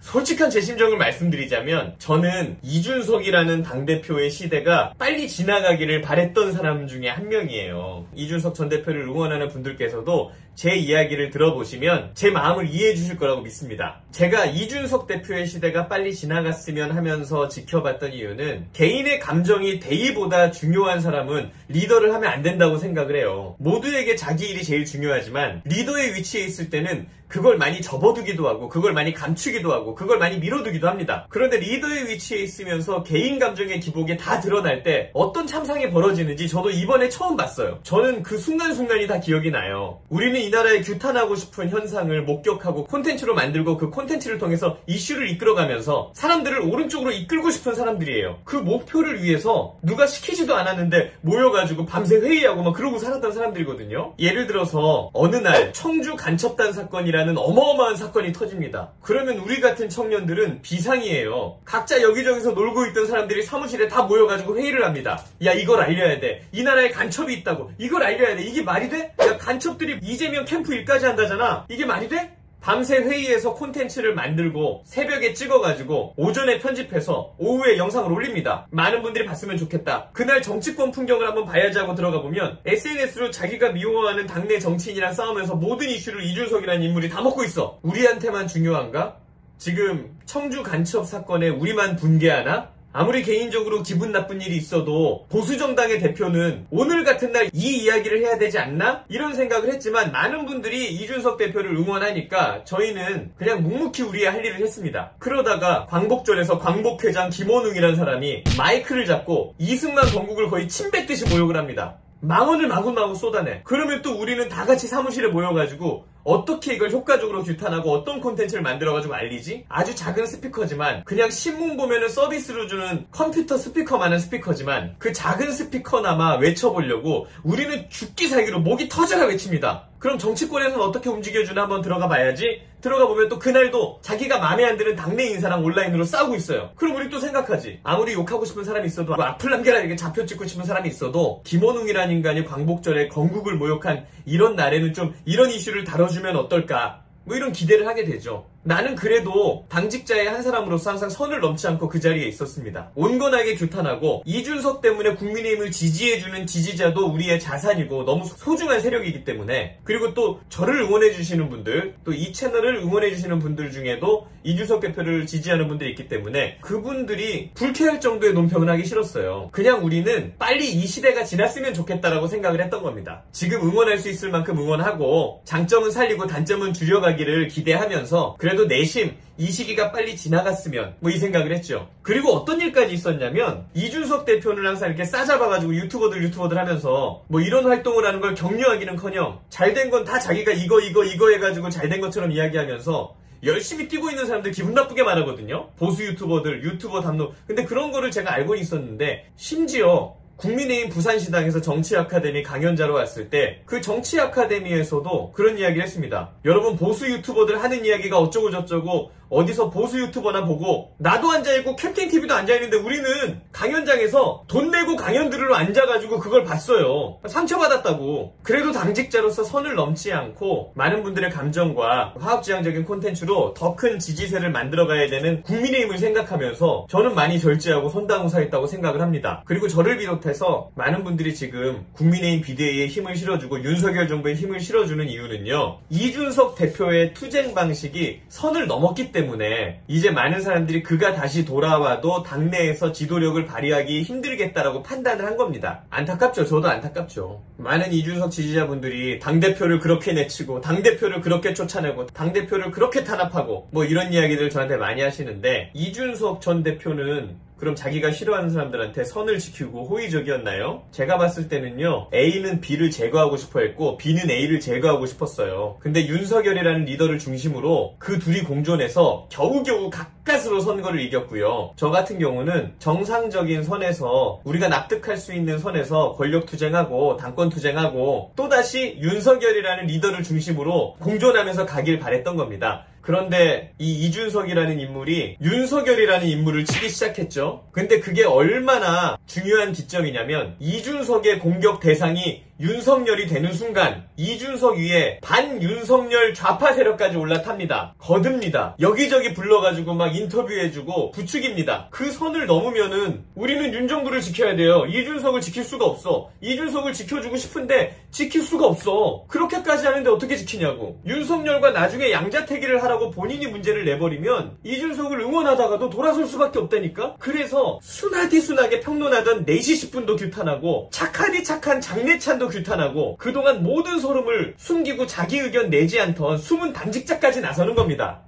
솔직한 제 심정을 말씀드리자면 저는 이준석이라는 당대표의 시대가 빨리 지나가기를 바랬던 사람 중에 한 명이에요. 이준석 전 대표를 응원하는 분들께서도 제 이야기를 들어보시면 제 마음을 이해해 주실 거라고 믿습니다. 제가 이준석 대표의 시대가 빨리 지나갔으면 하면서 지켜봤던 이유는 개인의 감정이 대의보다 중요한 사람은 리더를 하면 안 된다고 생각을 해요. 모두에게 자기 일이 제일 중요하지만 리더의 위치에 있을 때는 그걸 많이 접어두기도 하고 그걸 많이 감추기도 하고 그걸 많이 밀어두기도 합니다. 그런데 리더의 위치에 있으면서 개인 감정의 기복이 다 드러날 때 어떤 참상이 벌어지는지 저도 이번에 처음 봤어요. 저는 그 순간순간이 다 기억이 나요. 우리는 이 나라에 규탄하고 싶은 현상을 목격하고 콘텐츠로 만들고 그 콘텐츠를 통해서 이슈를 이끌어가면서 사람들을 오른쪽으로 이끌고 싶은 사람들이에요. 그 목표를 위해서 누가 시키지도 않았는데 모여가지고 밤새 회의하고 막 그러고 살았던 사람들이거든요. 예를 들어서 어느 날 청주 간첩단 사건이라 는 어마어마한 사건이 터집니다. 그러면 우리 같은 청년들은 비상이에요. 각자 여기저기서 놀고 있던 사람들이 사무실에 다 모여가지고 회의를 합니다. 야 이걸 알려야 돼. 이 나라에 간첩이 있다고. 이걸 알려야 돼. 이게 말이 돼? 야 간첩들이 이재명 캠프 일까지 한다잖아. 이게 말이 돼? 밤새 회의에서 콘텐츠를 만들고 새벽에 찍어가지고 오전에 편집해서 오후에 영상을 올립니다. 많은 분들이 봤으면 좋겠다. 그날 정치권 풍경을 한번 봐야지 하고 들어가 보면 SNS로 자기가 미워하는 당내 정치인이랑 싸우면서 모든 이슈를 이준석이라는 인물이 다 먹고 있어. 우리한테만 중요한가? 지금 청주 간첩 사건에 우리만 분개하나? 아무리 개인적으로 기분 나쁜 일이 있어도 보수정당의 대표는 오늘 같은 날 이 이야기를 해야 되지 않나? 이런 생각을 했지만 많은 분들이 이준석 대표를 응원하니까 저희는 그냥 묵묵히 우리의 할 일을 했습니다. 그러다가 광복절에서 광복회장 김원웅이라는 사람이 마이크를 잡고 이승만 건국을 거의 침뱉듯이 모욕을 합니다. 망언을 마구마구 쏟아내. 그러면 또 우리는 다 같이 사무실에 모여가지고 어떻게 이걸 효과적으로 규탄하고 어떤 콘텐츠를 만들어가지고 알리지? 아주 작은 스피커지만 그냥 신문 보면은 서비스로 주는 컴퓨터 스피커만한 스피커지만 그 작은 스피커나마 외쳐보려고 우리는 죽기 살기로 목이 터져라 외칩니다. 그럼 정치권에서는 어떻게 움직여주나 한번 들어가 봐야지. 들어가 보면 또 그날도 자기가 마음에 안 드는 당내 인사랑 온라인으로 싸우고 있어요. 그럼 우리 또 생각하지. 아무리 욕하고 싶은 사람이 있어도 뭐 악플 남겨라 이렇게 잡혀 찍고 싶은 사람이 있어도 김원웅이라는 인간이 광복절에 건국을 모욕한 이런 날에는 좀 이런 이슈를 다뤄주면 어떨까. 뭐 이런 기대를 하게 되죠. 나는 그래도 당직자의 한 사람으로서 항상 선을 넘지 않고 그 자리에 있었습니다. 온건하게 규탄하고 이준석 때문에 국민의힘을 지지해주는 지지자도 우리의 자산이고 너무 소중한 세력이기 때문에 그리고 또 저를 응원해주시는 분들 또 이 채널을 응원해주시는 분들 중에도 이준석 대표를 지지하는 분들이 있기 때문에 그분들이 불쾌할 정도의 논평을 하기 싫었어요. 그냥 우리는 빨리 이 시대가 지났으면 좋겠다라고 생각을 했던 겁니다. 지금 응원할 수 있을 만큼 응원하고 장점은 살리고 단점은 줄여가기를 기대하면서 그래 도 내심 이 시기가 빨리 지나갔으면 뭐 이 생각을 했죠. 그리고 어떤 일까지 있었냐면 이준석 대표는 항상 이렇게 싸잡아가지고 유튜버들 유튜버들 하면서 뭐 이런 활동을 하는 걸 격려하기는커녕 잘 된 건 다 자기가 이거 이거 이거 해가지고 잘 된 것처럼 이야기하면서 열심히 뛰고 있는 사람들 기분 나쁘게 말하거든요. 보수 유튜버들, 유튜버 담론. 근데 그런 거를 제가 알고 있었는데 심지어 국민의힘 부산시당에서 정치 아카데미 강연자로 왔을 때 그 정치 아카데미에서도 그런 이야기를 했습니다. 여러분 보수 유튜버들 하는 이야기가 어쩌고 저쩌고 어디서 보수 유튜버나 보고 나도 앉아있고 캡틴 TV도 앉아있는데 우리는 강연장에서 돈 내고 강연 들으러 앉아가지고 그걸 봤어요. 상처받았다고. 그래도 당직자로서 선을 넘지 않고 많은 분들의 감정과 화합지향적인 콘텐츠로 더 큰 지지세를 만들어가야 되는 국민의힘을 생각하면서 저는 많이 절제하고 선당우사했다고 생각을 합니다. 그리고 저를 비롯해 서 많은 분들이 지금 국민의힘 비대위에 힘을 실어주고 윤석열 정부에 힘을 실어주는 이유는요. 이준석 대표의 투쟁 방식이 선을 넘었기 때문에 이제 많은 사람들이 그가 다시 돌아와도 당내에서 지도력을 발휘하기 힘들겠다라고 판단을 한 겁니다. 안타깝죠. 저도 안타깝죠. 많은 이준석 지지자분들이 당대표를 그렇게 내치고 당대표를 그렇게 쫓아내고 당대표를 그렇게 탄압하고 뭐 이런 이야기들 저한테 많이 하시는데 이준석 전 대표는 그럼 자기가 싫어하는 사람들한테 선을 지키고 호의적이었나요? 제가 봤을 때는요, A는 B를 제거하고 싶어 했고, B는 A를 제거하고 싶었어요. 근데 윤석열이라는 리더를 중심으로 그 둘이 공존해서 겨우겨우 가까스로 선거를 이겼고요. 저 같은 경우는 정상적인 선에서 우리가 납득할 수 있는 선에서 권력 투쟁하고 당권 투쟁하고 또다시 윤석열이라는 리더를 중심으로 공존하면서 가길 바랬던 겁니다. 그런데 이 이준석이라는 인물이 윤석열이라는 인물을 치기 시작했죠. 근데 그게 얼마나 중요한 기점이냐면 이준석의 공격 대상이 윤석열이 되는 순간 이준석 위에 반윤석열 좌파 세력까지 올라탑니다. 거듭니다. 여기저기 불러가지고 막 인터뷰해주고 부추깁니다. 그 선을 넘으면은 우리는 윤정부를 지켜야 돼요. 이준석을 지킬 수가 없어. 이준석을 지켜주고 싶은데 지킬 수가 없어. 그렇게까지 하는데 어떻게 지키냐고. 윤석열과 나중에 양자택일을 하라고 본인이 문제를 내버리면 이준석을 응원하다가도 돌아설 수밖에 없다니까? 그래서 순하디 순하게 평론하던 4시 10분도 규탄하고 착하디 착한 장례찬도 규탄하고 그동안 모든 소름을 숨기고 자기 의견 내지 않던 숨은 당직자까지 나서는 겁니다.